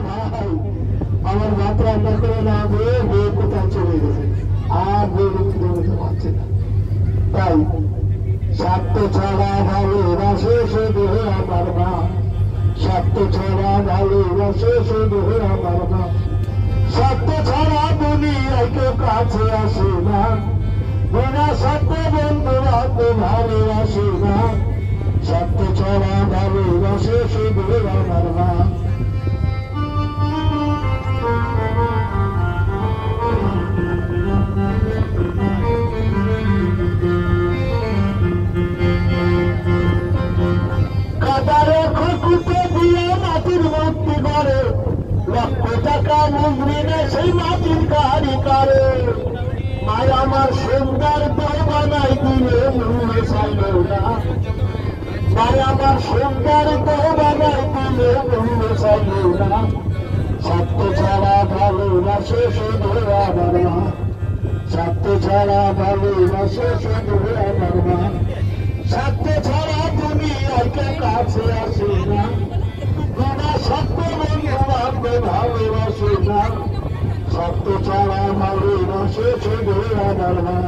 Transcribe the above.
ভাই আমার রান্না করে না বউ কোথায় চলে গেছে? আর রুটি করতে পারছে না। তাই শুধু আমার মা। শুধু আমার মা। সত্য ছাড়া দুনিয়ায় কেউ কাছে আসে না। বিনা সত্য বন্ধু বান্ধব ভালোবাসে না। সত্য ছাড়া ভালোবাসে মায় আমার সুন্দর না মায় আমার সুন্দর না সত্য ছাড়া ভালোবাসে শুধু ছাড়া ভালোবাসে শুধু আমার মা সত্য ভালোবাসে না সত্য ছাড়া আমার মা